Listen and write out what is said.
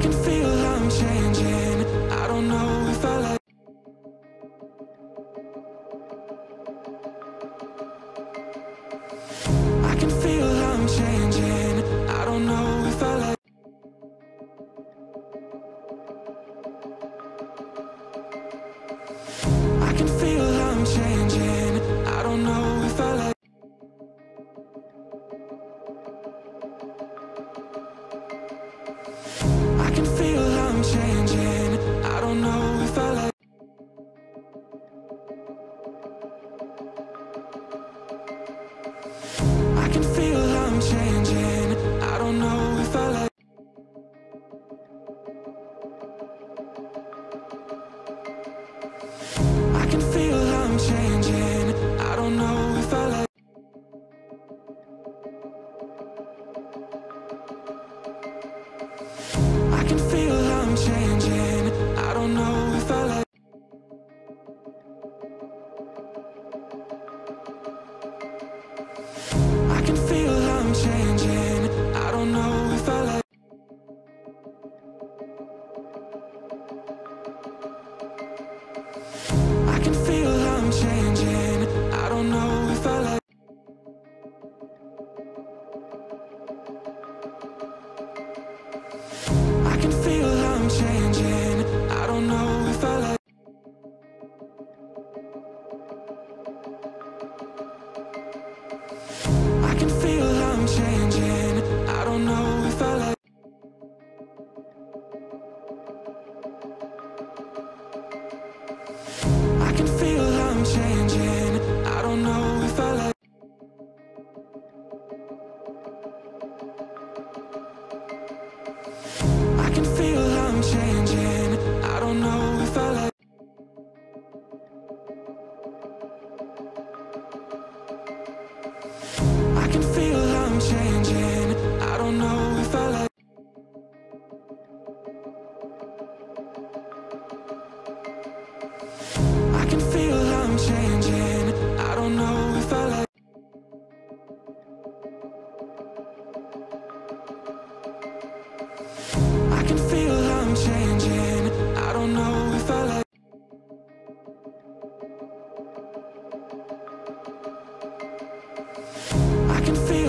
can feel I'm changing. I don't know if I like. I can feel. Bye. Can feel I can feel I can feel